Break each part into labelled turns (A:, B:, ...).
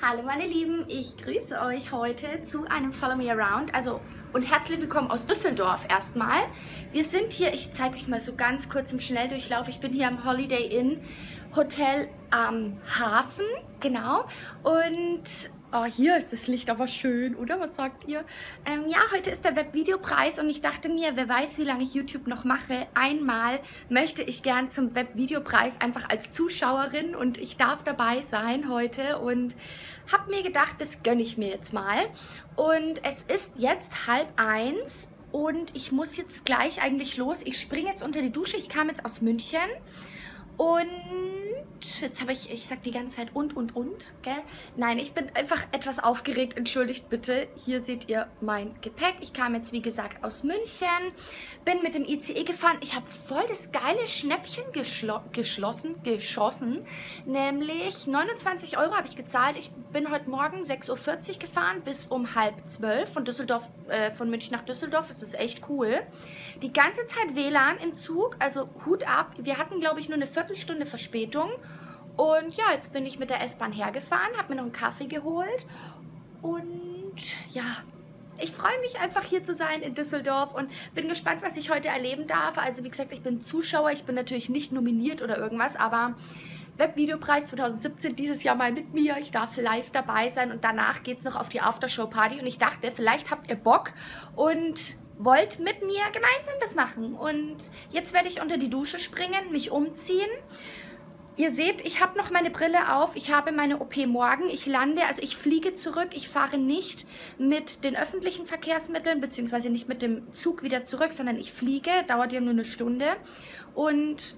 A: Hallo meine Lieben, ich grüße euch heute zu einem Follow Me Around, also und herzlich willkommen aus Düsseldorf erstmal. Wir sind hier, ich zeige euch mal so ganz kurz im Schnelldurchlauf, ich bin hier am Holiday Inn Hotel am Hafen, genau, und Oh, hier ist das Licht aber schön, oder? Was sagt ihr? Ähm, ja, heute ist der Webvideopreis und ich dachte mir, wer weiß, wie lange ich YouTube noch mache. Einmal möchte ich gern zum Webvideopreis einfach als Zuschauerin und ich darf dabei sein heute und habe mir gedacht, das gönne ich mir jetzt mal. Und es ist jetzt halb eins und ich muss jetzt gleich eigentlich los. Ich springe jetzt unter die Dusche. Ich kam jetzt aus München und jetzt habe ich, ich sage die ganze Zeit und, und, und, gell? Nein, ich bin einfach etwas aufgeregt, entschuldigt bitte. Hier seht ihr mein Gepäck. Ich kam jetzt, wie gesagt, aus München, bin mit dem ICE gefahren. Ich habe voll das geile Schnäppchen geschlossen, geschossen, nämlich 29 Euro habe ich gezahlt. Ich bin heute Morgen 6.40 Uhr gefahren bis um halb zwölf von Düsseldorf, äh, von München nach Düsseldorf. Das ist echt cool. Die ganze Zeit WLAN im Zug, also Hut ab. Wir hatten, glaube ich, nur eine Viertelstunde Verspätung. Und ja, jetzt bin ich mit der S-Bahn hergefahren, habe mir noch einen Kaffee geholt. Und ja, ich freue mich einfach hier zu sein in Düsseldorf und bin gespannt, was ich heute erleben darf. Also wie gesagt, ich bin Zuschauer, ich bin natürlich nicht nominiert oder irgendwas, aber Webvideopreis 2017 dieses Jahr mal mit mir. Ich darf live dabei sein und danach geht es noch auf die Aftershow-Party und ich dachte, vielleicht habt ihr Bock und wollt mit mir gemeinsam das machen. Und jetzt werde ich unter die Dusche springen, mich umziehen. Ihr seht, ich habe noch meine Brille auf. Ich habe meine OP morgen. Ich lande, also ich fliege zurück. Ich fahre nicht mit den öffentlichen Verkehrsmitteln, beziehungsweise nicht mit dem Zug wieder zurück, sondern ich fliege. Dauert ja nur eine Stunde. Und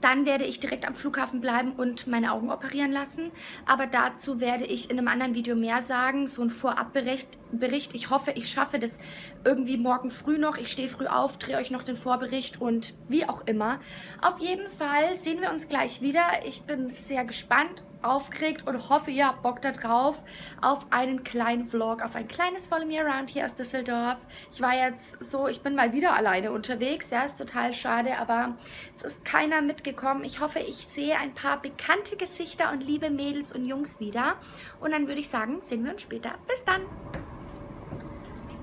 A: dann werde ich direkt am Flughafen bleiben und meine Augen operieren lassen. Aber dazu werde ich in einem anderen Video mehr sagen. So ein Vorabbericht. Bericht. Ich hoffe, ich schaffe das irgendwie morgen früh noch. Ich stehe früh auf, drehe euch noch den Vorbericht und wie auch immer. Auf jeden Fall sehen wir uns gleich wieder. Ich bin sehr gespannt aufgeregt und hoffe, ihr habt Bock darauf, auf einen kleinen Vlog, auf ein kleines Follow Me Around hier aus Düsseldorf. Ich war jetzt so, ich bin mal wieder alleine unterwegs, ja, ist total schade, aber es ist keiner mitgekommen. Ich hoffe, ich sehe ein paar bekannte Gesichter und liebe Mädels und Jungs wieder. Und dann würde ich sagen, sehen wir uns später. Bis dann!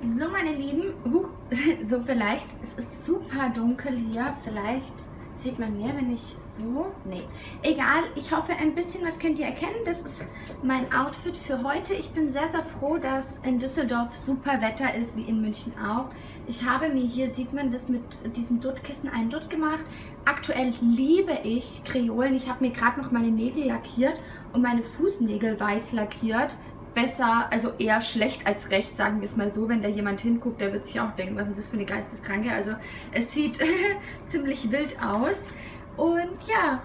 A: So, meine Lieben, huch, so vielleicht, es ist super dunkel hier, vielleicht Sieht man mehr, wenn ich so? Nee. Egal, ich hoffe ein bisschen was könnt ihr erkennen. Das ist mein Outfit für heute. Ich bin sehr, sehr froh, dass in Düsseldorf super Wetter ist, wie in München auch. Ich habe mir hier, sieht man das mit diesem Duttkissen, einen Dutt gemacht. Aktuell liebe ich Kreolen. Ich habe mir gerade noch meine Nägel lackiert und meine Fußnägel weiß lackiert besser, also eher schlecht als recht, sagen wir es mal so. Wenn da jemand hinguckt, der wird sich auch denken, was ist das für eine Geisteskranke? Also es sieht ziemlich wild aus. Und ja,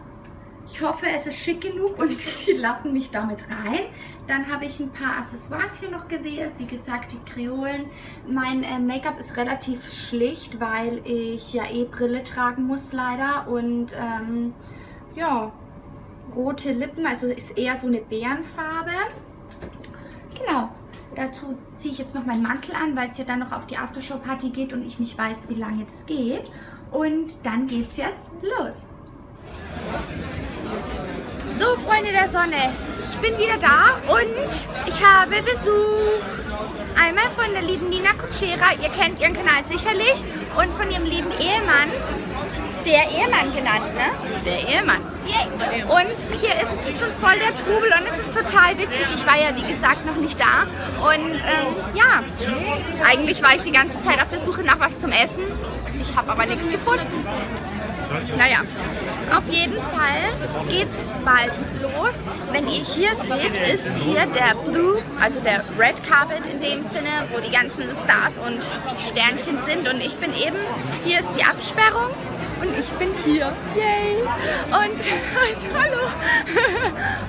A: ich hoffe, es ist schick genug und sie lassen mich damit rein. Dann habe ich ein paar Accessoires hier noch gewählt. Wie gesagt, die Kreolen. Mein äh, Make-up ist relativ schlicht, weil ich ja eh Brille tragen muss leider. Und ähm, ja, rote Lippen, also ist eher so eine Bärenfarbe. Genau. Dazu ziehe ich jetzt noch meinen Mantel an, weil es ja dann noch auf die Aftershow-Party geht und ich nicht weiß, wie lange das geht. Und dann geht's jetzt los. So, Freunde der Sonne, ich bin wieder da und ich habe Besuch. Einmal von der lieben Nina Kutschera, ihr kennt ihren Kanal sicherlich, und von ihrem lieben Ehemann, der Ehemann genannt, ne? Der Ehemann. Und hier ist schon voll der Trubel und es ist total witzig. Ich war ja, wie gesagt, noch nicht da. Und ähm, ja, eigentlich war ich die ganze Zeit auf der Suche nach was zum Essen. Ich habe aber nichts gefunden. Naja, auf jeden Fall geht's bald los. Wenn ihr hier seht, ist hier der Blue, also der Red Carpet in dem Sinne, wo die ganzen Stars und Sternchen sind. Und ich bin eben, hier ist die Absperrung und ich bin hier. Yay! Und hallo!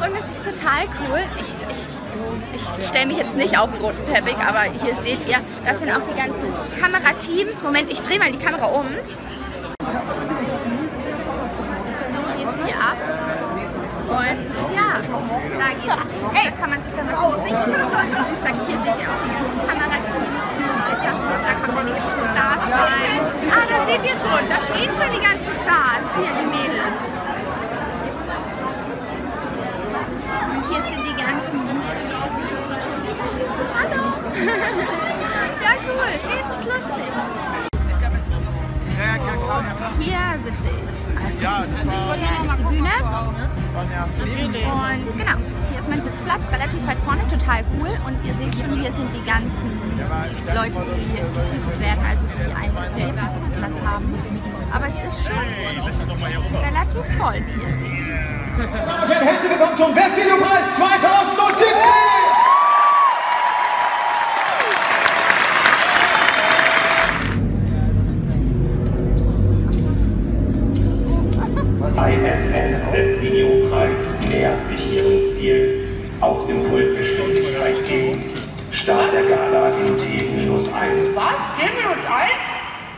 A: und es ist total cool. Ich, ich, ich stelle mich jetzt nicht auf den roten Teppich, aber hier seht ihr, das sind auch die ganzen Kamerateams. Moment, ich drehe mal die Kamera um. So geht's hier ab. Und ja, da geht's. Da kann man sich dann
B: Ja, das war.
A: Hier ist die Bühne. Und genau, hier ist mein Sitzplatz, relativ weit vorne, total cool. Und ihr seht schon, hier sind die ganzen Leute, die gesittet werden, also die einen reservierten Sitzplatz haben. Aber es ist schon relativ voll, wie ihr seht.
C: Meine Damen und Herren, herzlich willkommen zum Webvideopreis 2017!
D: Nähert sich ihrem Ziel. Auf Impulsgeschwindigkeit gehen. Start der Gala in T-1.
E: Was? T minus 1?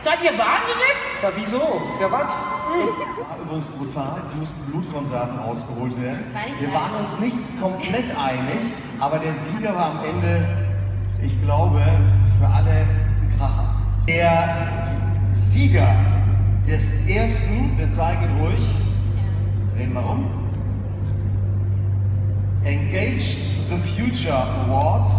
E: Seid ihr wahnsinnig?
F: Ja, wieso? Ja, was?
C: Das war übrigens brutal. Es mussten Blutkonserven rausgeholt werden. Wir waren uns nicht komplett einig, aber der Sieger war am Ende, ich glaube, für alle ein Kracher. Der Sieger des ersten, wir zeigen ihn ruhig, drehen wir um, Engage the Future Awards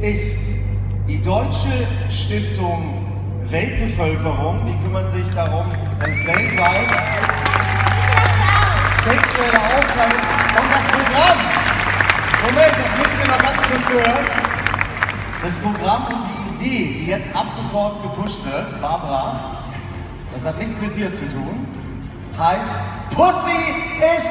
C: ist die Deutsche Stiftung Weltbevölkerung. Die kümmern sich darum, dass weltweit sexuelle Aufnahme und das Programm. Moment, das müsst ihr noch ganz kurz hören. Das Programm und die Idee, die jetzt ab sofort gepusht wird, Barbara, das hat nichts mit dir zu tun, heißt Pussy is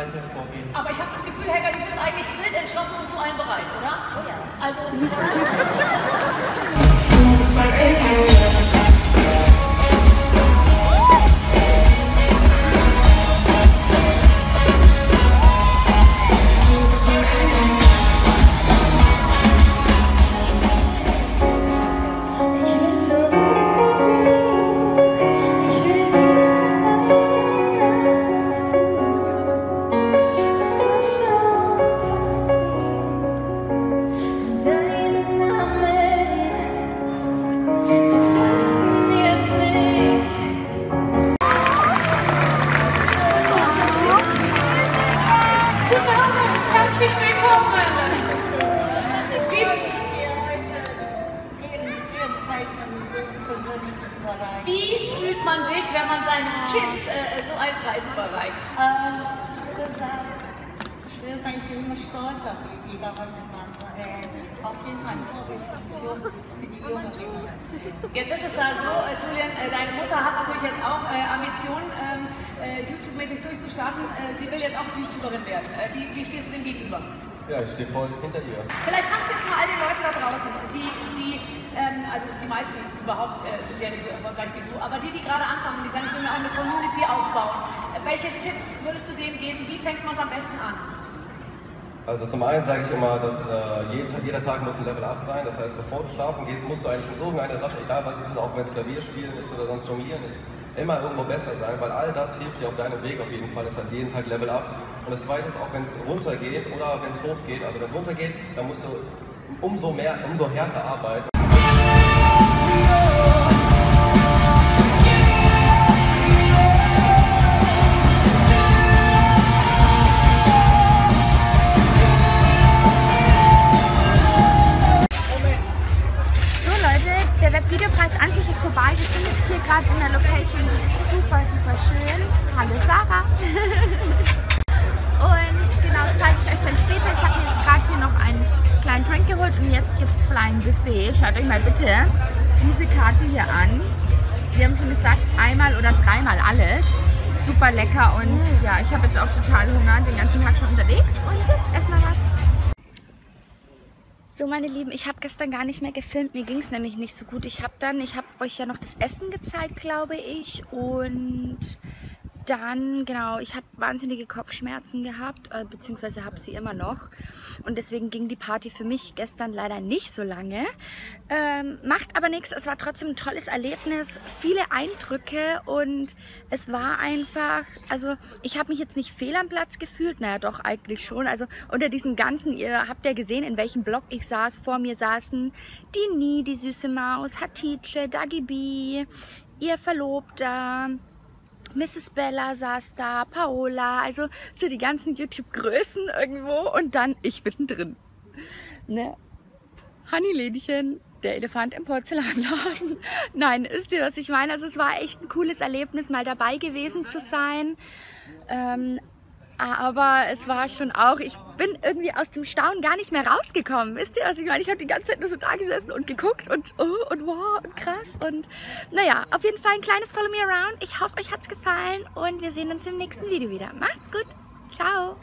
F: weiter vorgehen.
E: Aber ich habe das Gefühl, Helga, du bist eigentlich wild entschlossen und zu allem bereit, oder? Ja. Also,
G: Wie
E: fühlt man sich, wenn man seinem Kind äh, so einen Preis überreicht?
G: Ähm, ich würde sagen, ich würde sagen, ich bin immer stolz auf die was er Er ist auf jeden Fall eine Vorbildfunktion für die junge Generation.
E: Jetzt ist es ja so, äh, Julian, äh, deine Mutter hat natürlich jetzt auch äh, Ambitionen, ähm, äh, YouTube-mäßig durchzustarten. Äh, sie will jetzt auch YouTuberin werden. Äh, wie, wie stehst du dem gegenüber?
F: Ja, ich stehe voll hinter dir.
E: Vielleicht kannst du jetzt mal all den Leuten da draußen, die, die ähm, also die meisten überhaupt äh, sind ja nicht so erfolgreich wie du, aber die, die gerade anfangen und die sagen, ich will mir eine Community aufbauen, äh, welche Tipps würdest du denen geben? Wie fängt man es am besten an?
H: Also zum einen sage ich immer, dass äh, jeder, jeder Tag muss ein Level up sein. Das heißt, bevor du schlafen gehst, musst du eigentlich in irgendeiner Sache, egal was es ist, auch wenn es Klavierspielen ist oder sonst Jonglieren ist, immer irgendwo besser sein, weil all das hilft dir auf deinem Weg auf jeden Fall. Das heißt, jeden Tag Level up. Und das zweite ist auch, wenn es runter geht oder wenn es hoch geht. Also wenn es runter geht, dann musst du umso mehr, umso härter arbeiten.
A: So Leute, der Webvideopreis an sich ist vorbei. Wir sind jetzt hier gerade in der Location, die ist super, super schön. Hallo Sarah. und jetzt gibt es Flying Buffet. Schaut euch mal bitte diese Karte hier an. Wir haben schon gesagt, einmal oder dreimal alles. Super lecker und ja, ich habe jetzt auch total Hunger, den ganzen Tag schon unterwegs. Und jetzt erstmal was. So, meine Lieben, ich habe gestern gar nicht mehr gefilmt. Mir ging es nämlich nicht so gut. Ich habe dann, ich habe euch ja noch das Essen gezeigt, glaube ich. Und dann, genau, ich habe wahnsinnige Kopfschmerzen gehabt, äh, beziehungsweise habe sie immer noch. Und deswegen ging die Party für mich gestern leider nicht so lange. Ähm, macht aber nichts. Es war trotzdem ein tolles Erlebnis, viele Eindrücke und es war einfach, also ich habe mich jetzt nicht fehl am Platz gefühlt, naja doch eigentlich schon. Also unter diesen ganzen, ihr habt ja gesehen, in welchem Block ich saß. Vor mir saßen die Nie, die süße Maus, Hatice, Dagi B, ihr Verlobter, Mrs. Bella saß da, Paola, also so die ganzen YouTube-Größen irgendwo und dann ich mittendrin. Ne? Honey-Lädchen, der Elefant im Porzellanladen. Nein, ist dir, was ich meine? Also es war echt ein cooles Erlebnis, mal dabei gewesen zu sein. Ähm, aber es war schon auch, ich bin irgendwie aus dem Staunen gar nicht mehr rausgekommen. Wisst ihr, was ich meine? Ich habe die ganze Zeit nur so da gesessen und geguckt und oh und wow und krass. Und naja, auf jeden Fall ein kleines Follow Me Around. Ich hoffe, euch hat es gefallen und wir sehen uns im nächsten Video wieder. Macht's gut. Ciao.